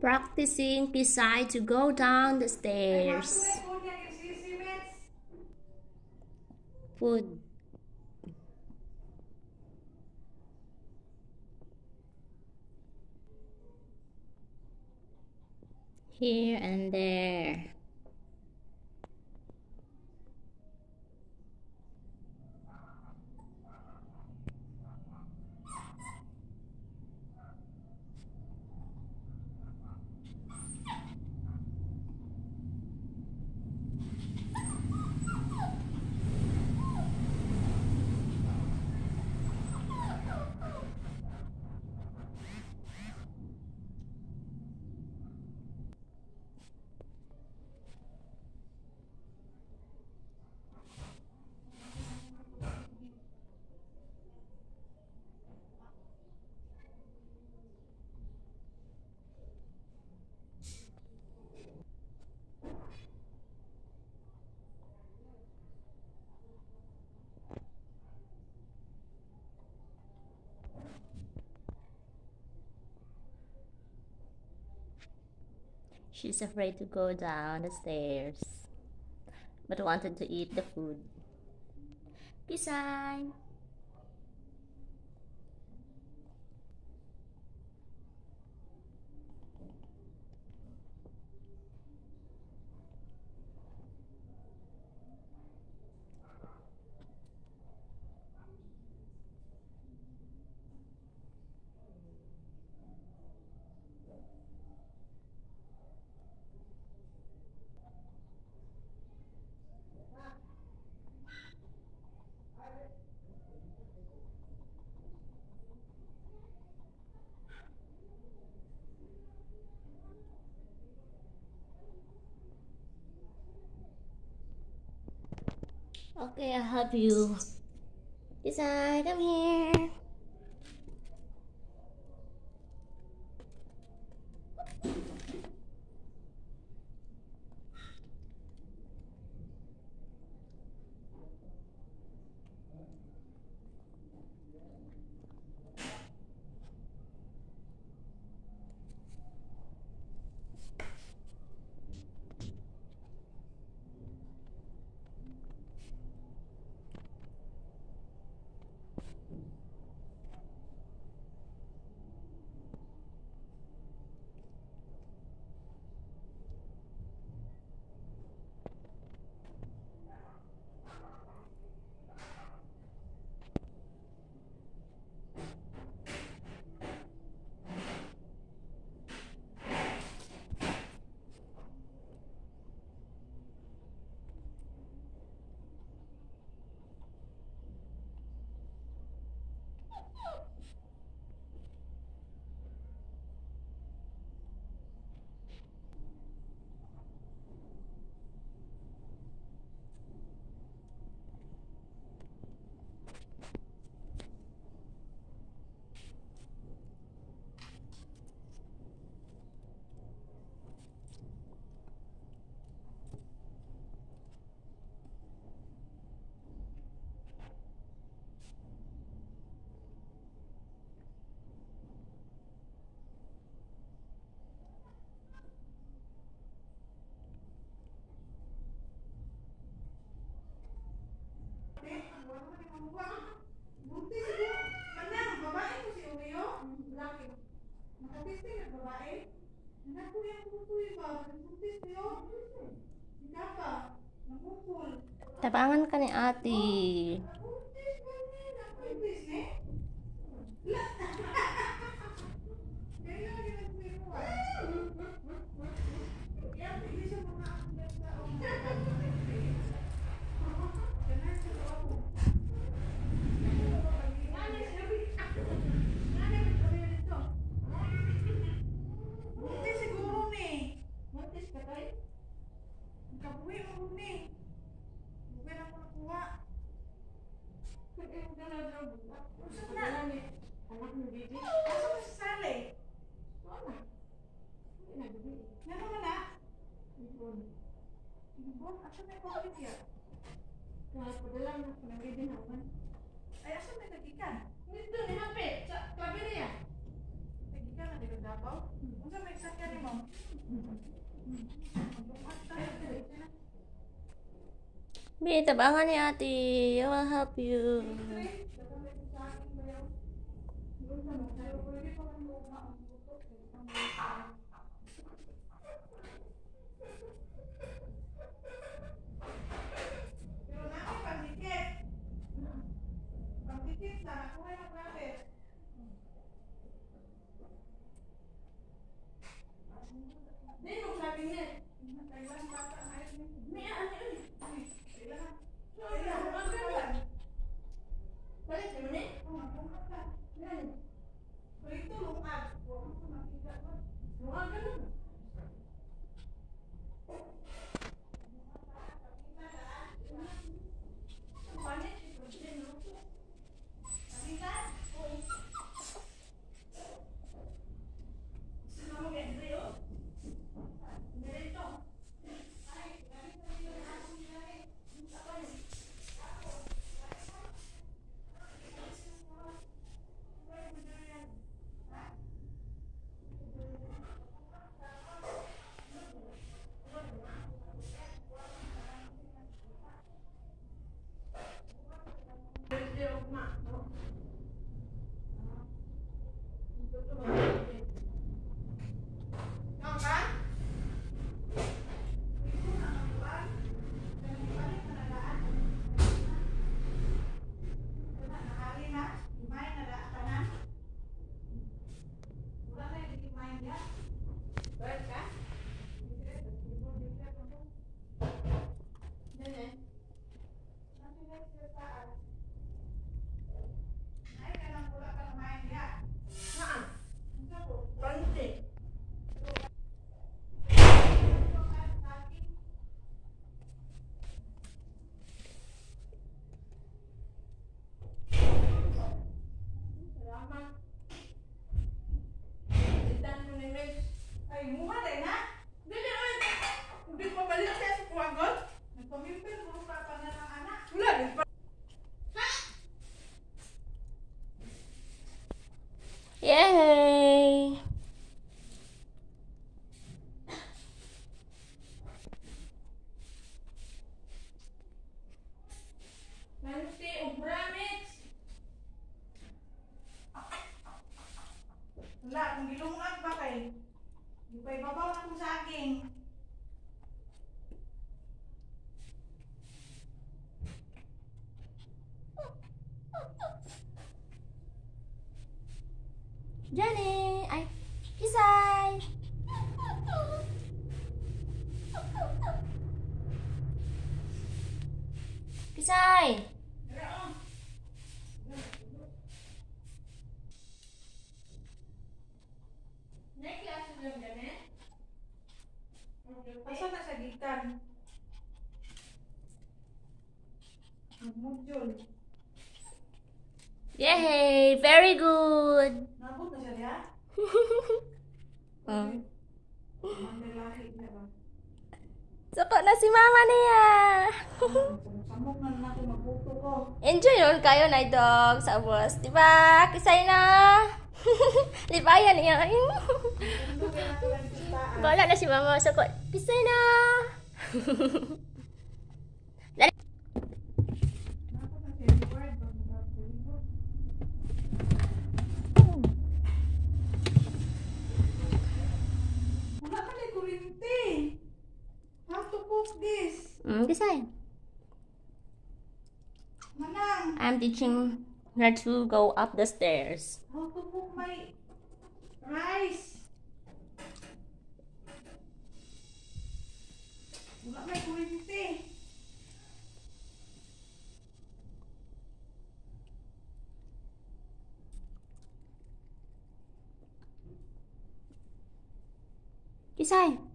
practicing decide to go down the stairs. Food. Here and there. She's afraid to go down the stairs, but wanted to eat the food. Pisay! Okay, I'll help you. Pisay, come here. Buntis siya. Manang, babae ko si Uyo. Laki. Nakatesting na babae. Anak ko yung putoy ba? Buntis niyo. Hindi ka. Namukul. Tabangan ka ni ate. asa may paborit ya? Wala ko dala na din. Ay, asa may tagikan? Nito! Sa! Tagikan na dito? Unsa may. I will help you. Yay! Wala, kung gilungag ba kay? Di pa ibabaw kong saging. Jenny! Ay, yung ganit? Asa na sa? Nagmudyon. Yay! Very good! oh. Suko mama nih ya. Enjoy yun kayo na dog sa bus. Diba? Kisay na. Libayan niya. Wala na si mama. Suko, kisay na. I'm teaching her to go up the stairs. how to cook my rice? Wala may kurente. Kisay.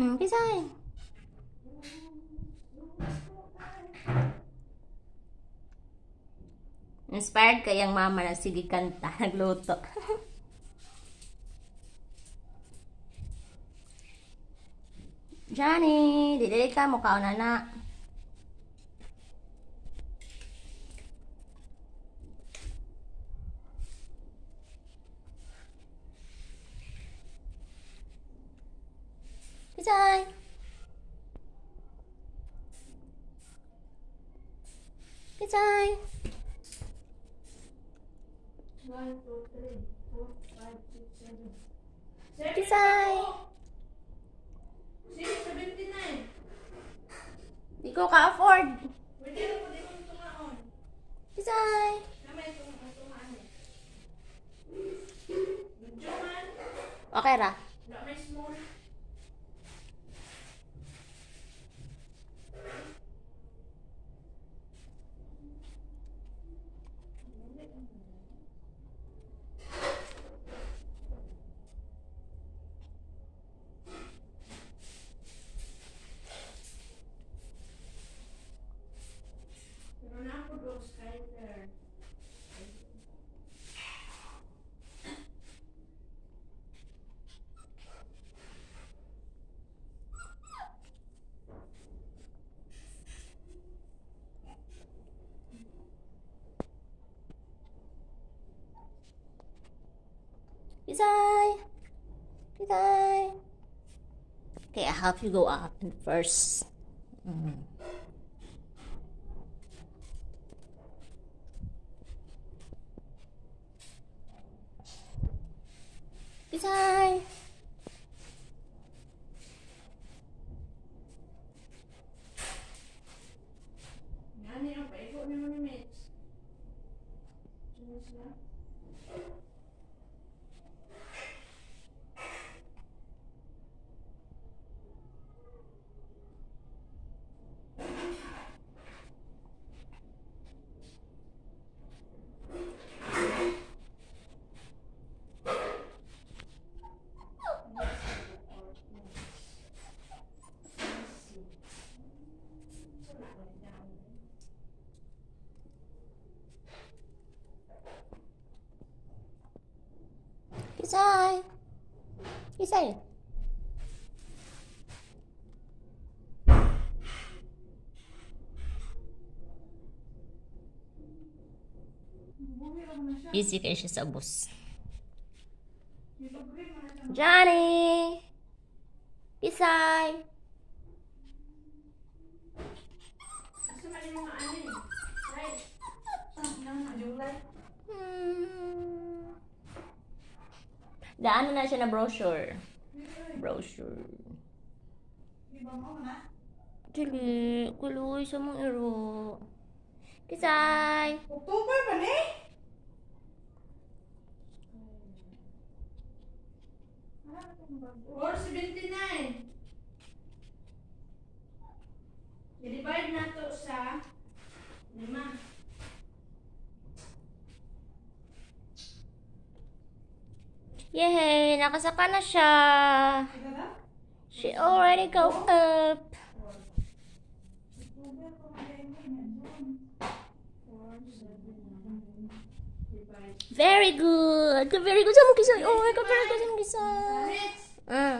Mm, Pisay. Inspired kayang mama na sige kanta, nagluto. Johnny, dili ka mo kauna na. Kisay. One, two, three, four, five, six, seven. Seven Kisay. ako. Sige, 79. Di ko ka-afford. Pwede na po, di ko Kisay. Kisay. Okay, I help you go up first. Mm. Kisay. Lang na siya. Busy kayo siya sa bus. Mo. Johnny! Kisay! Asa man yung ano eh? Right. Ah, nang na yung light. Daan na siya na brochure. Brochure. Dili, kuloy sa mong iro. Kisay! October ba ni? Or 79. I-divide na to sa lima. Yay! Nakasaka na siya! She already go up! Very good! Very good sa mong kisay! Oh my God, very good sa mong kisay! Next. Ah.